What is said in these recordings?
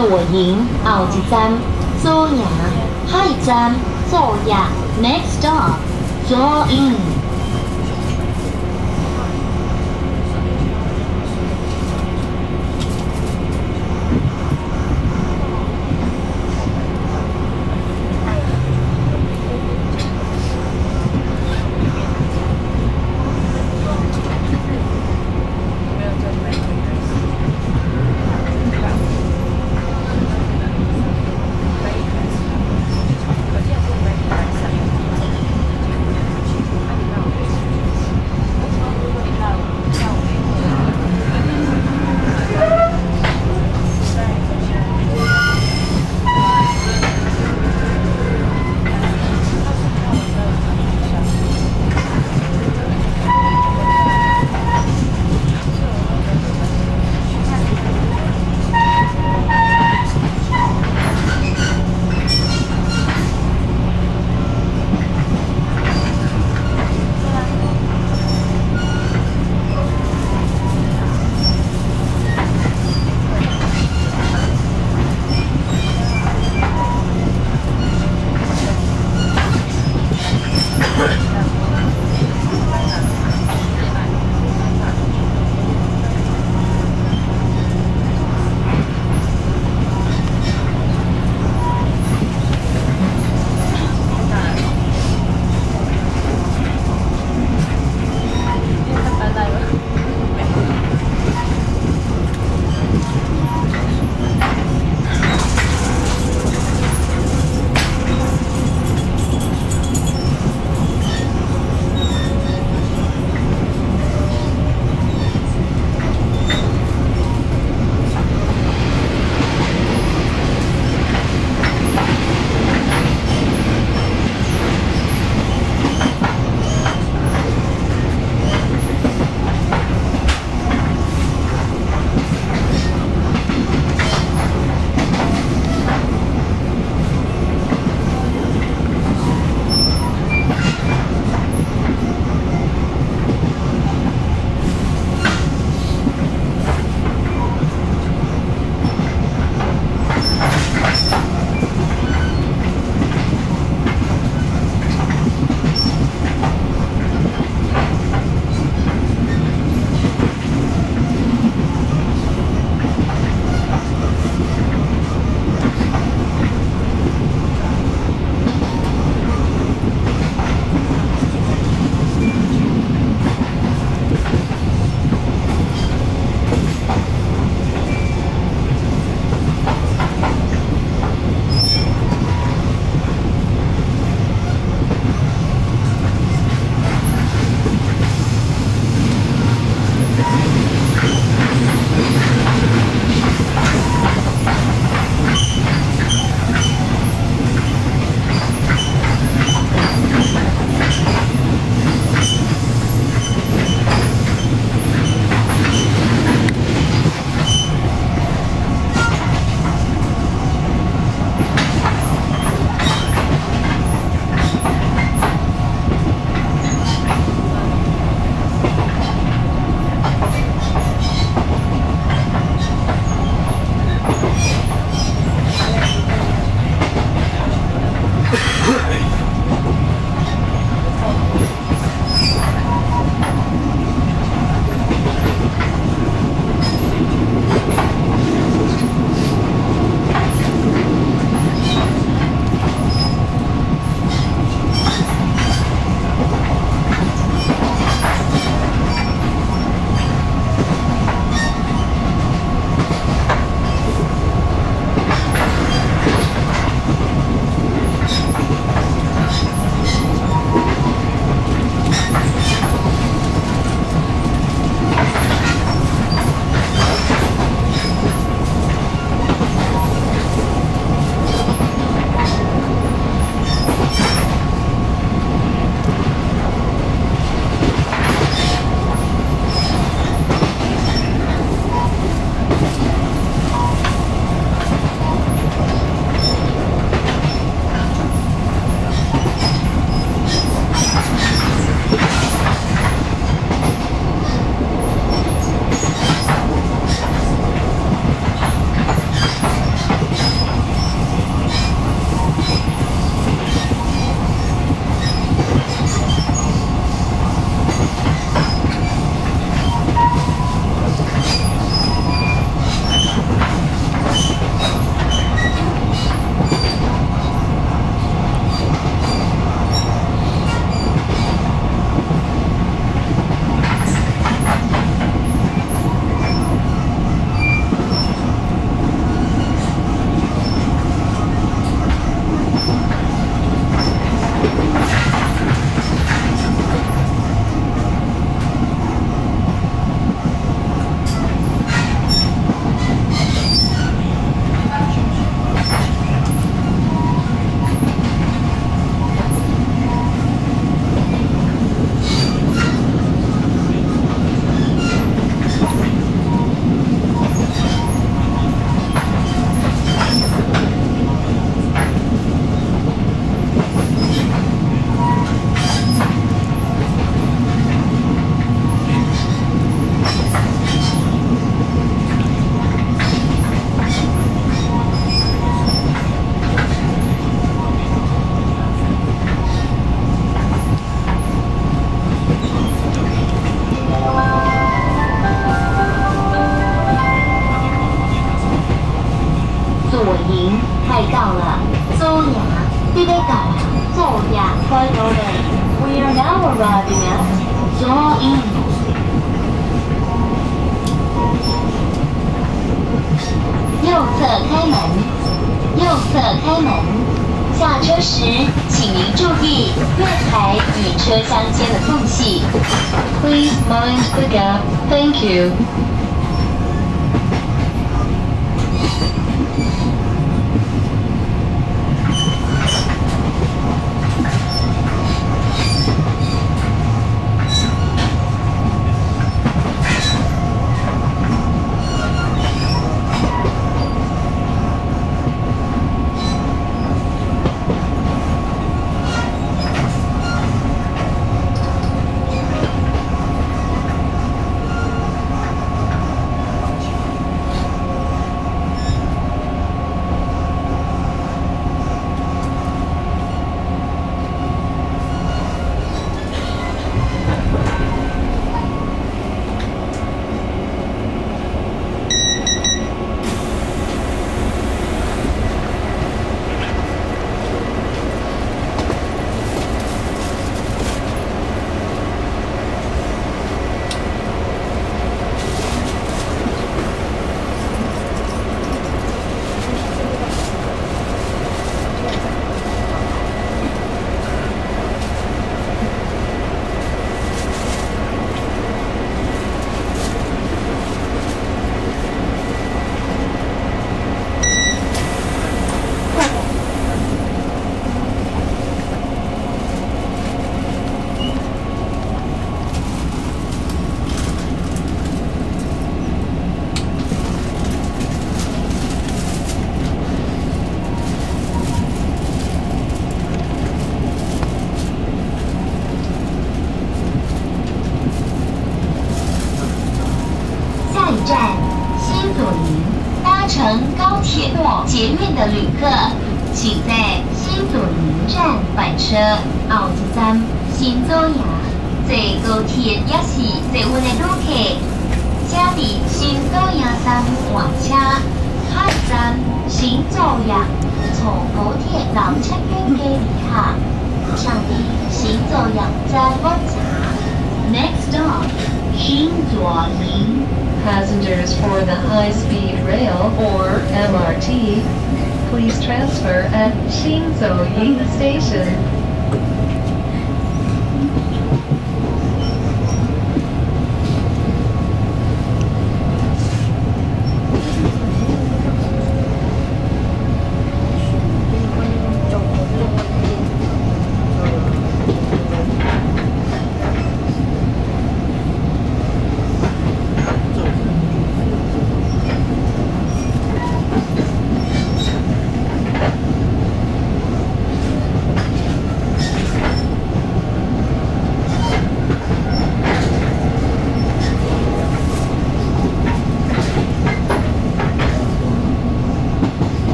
站左营后一站左营，下一站左亚，Next stop 左营。我赢快到了，苏雅，你得搞啊，坐雅，快到了，We are now arriving at 左营。右侧开门，右侧开门。下车时，请您注意月台与车厢间的缝隙。Please mind the gap. Thank you. 乘高铁或捷运的旅客，请在新左营站返车。后一站新左营，坐高铁也是坐运的旅客，请伫新左营站换车。下一站新左营，坐高铁南车院的旅客，请伫新左营站换车。Next stop，新左营。Passengers for the high-speed rail or MRT, please transfer at Ying Station.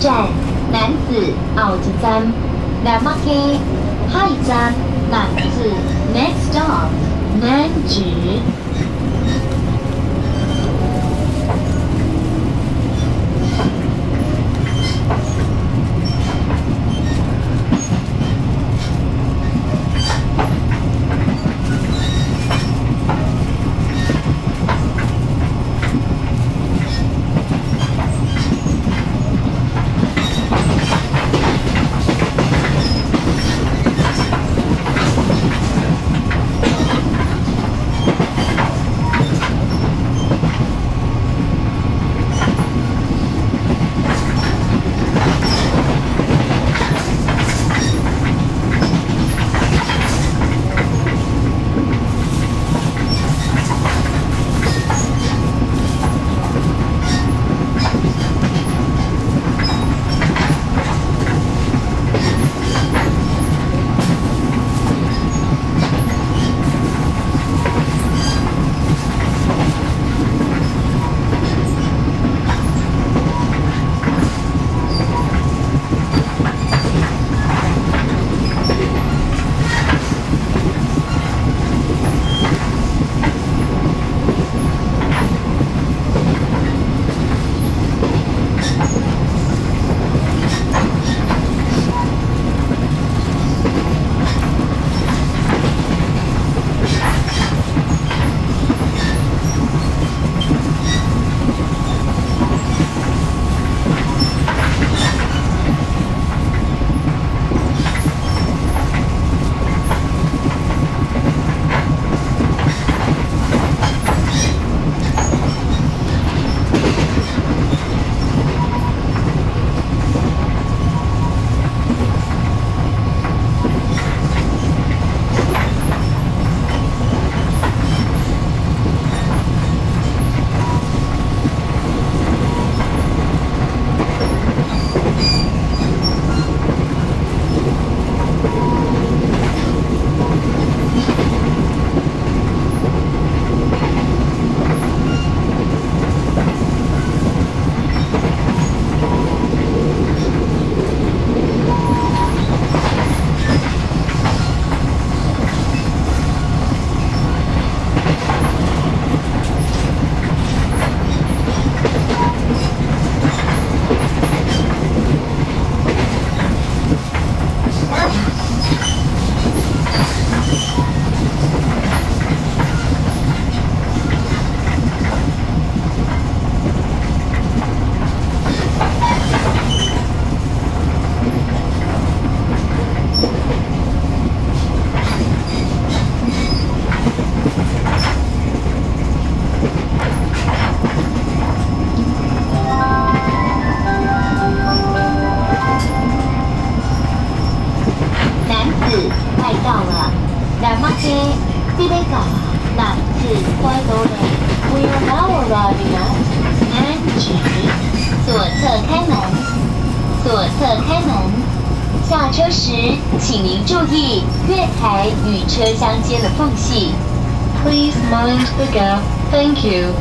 站，男子奥之站，南马街，下一站，男子，next stop，南直。侧开门，左侧开门。下车时，请您注意月台与车厢间的缝隙。Please mind the gap. Thank you.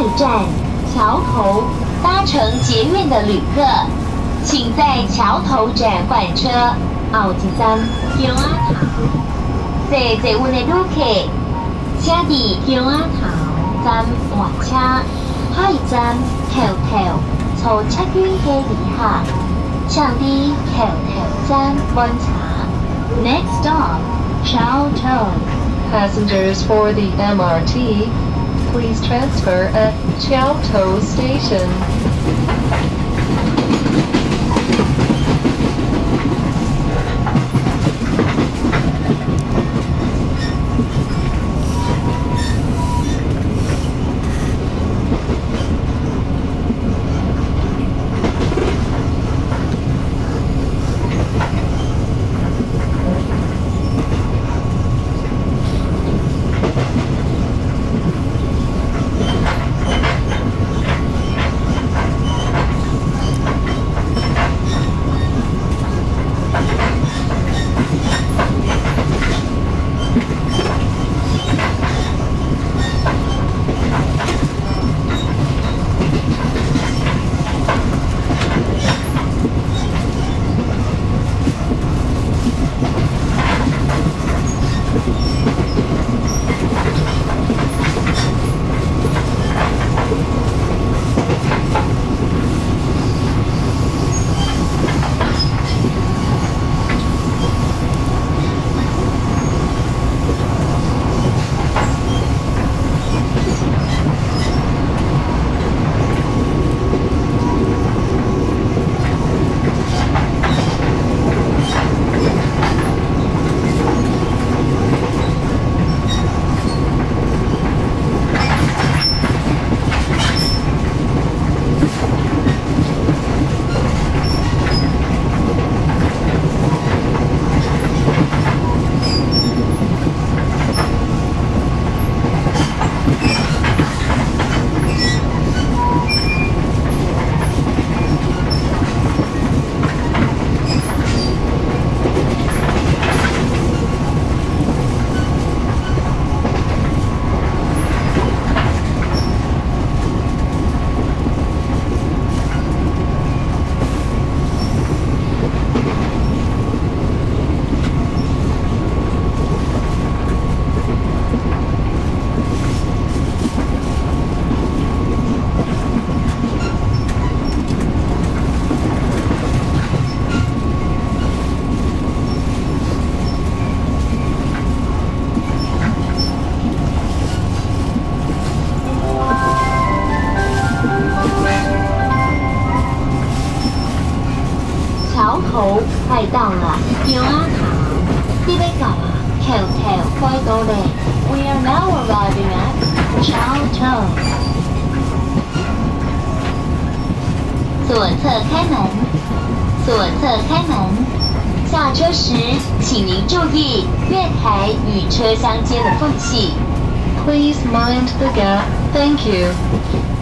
南站桥头，搭乘捷运的旅客，请在桥头站换车。后一站桥仔头，坐坐的旅客，请伫桥仔头站换车。下一站桥头，坐客运的旅客，请伫桥头站换车。Next stop, Chao Tou. Passengers for the MRT, please transfer at Chiao Tou Station. 请您注意月台与车厢间的缝隙。Please mind the gap. Thank you.